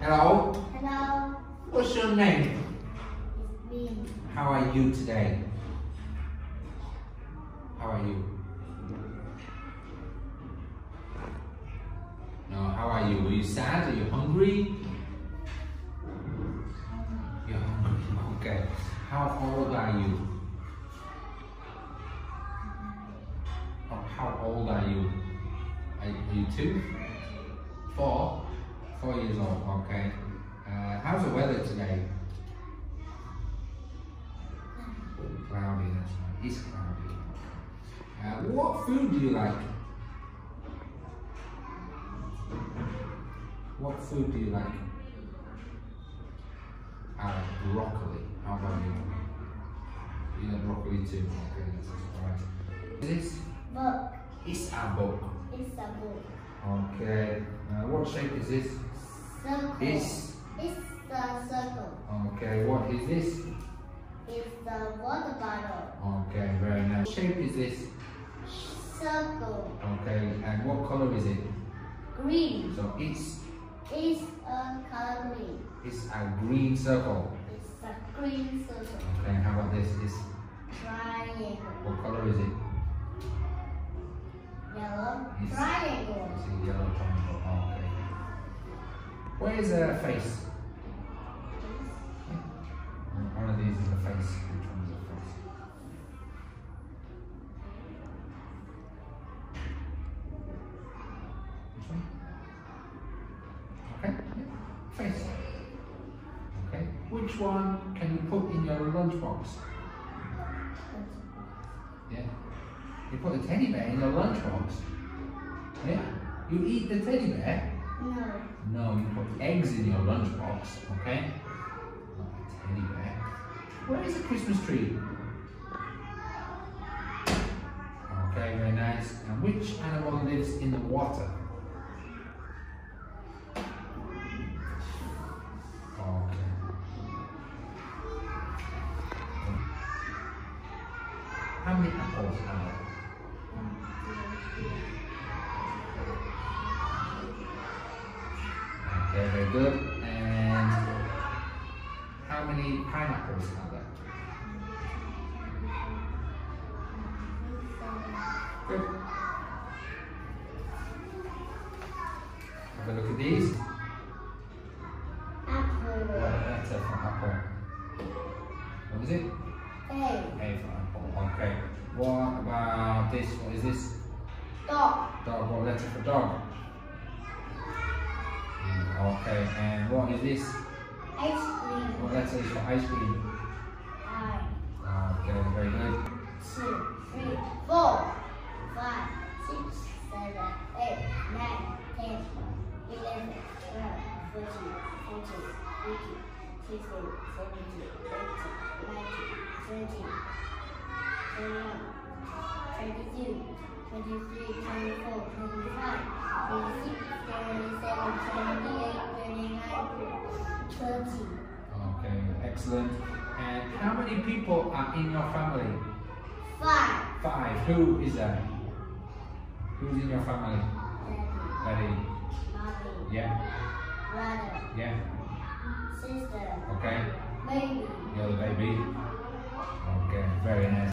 Hello. Hello, What's your name? it's me. How are you today? How are you? No, how are you? Are you sad? Are you hungry? You're hungry. Okay. How old are you? How, old are you? Are you two? Four? Four years old. Okay. Uh, how's the weather today? Cloudy, that's right. It's cloudy. Uh, what food do you like? What food do you like? I like broccoli. How about you? You like broccoli too? Okay, that's a surprise. This Book. is a book. It's a book. Okay. Uh, what shape is this? Circle. Is. It's a circle. Okay. What is this? It's the water bottle. Okay, very nice. What shape is this? Circle. Okay. And what color is it? Green. So it's It's a color green. it's a green circle. It's a green circle. Okay. How about this? Is Triangle. what color is it? Where is the face? One of these is the face. Which one is the face? Which one? Okay. yeah, Face. Okay. Which one can you put in your lunchbox? Yeah. You put a teddy bear in your lunchbox. Yeah. You eat the teddy bear. No. No, you put eggs in your lunchbox, okay? Not teddy bear. Where is the Christmas tree? Okay, very nice. And which animal lives in the water? Okay. How many apples are there? Okay, very good. And how many pineapples are there? Good. Have a look at these. What Apple. letter for apple? What is it? A. A for apple. Okay. What about this? What is this? Dog. Dog. What letter for dog? Okay. And what is this? Ice cream. What letter is for ice cream? I. Okay, very good. two, three, four, five, six, seven, eight, nine, ten, eleven, twelve, thirteen, fourteen, fifteen, sixteen, seventeen, eighteen, nineteen, twenty, twenty-one, twenty-two, twenty-three, twenty-four, twenty-five, twenty-six, twenty-seven, twenty-eight, twenty-nine, thirty. Okay, excellent. And how many people are in your family? Five. Five. Who is that? Who's in your family? Daddy, Daddy. mommy, Yeah. brother, Yeah. sister, Okay. baby. You're the baby. Okay, very nice.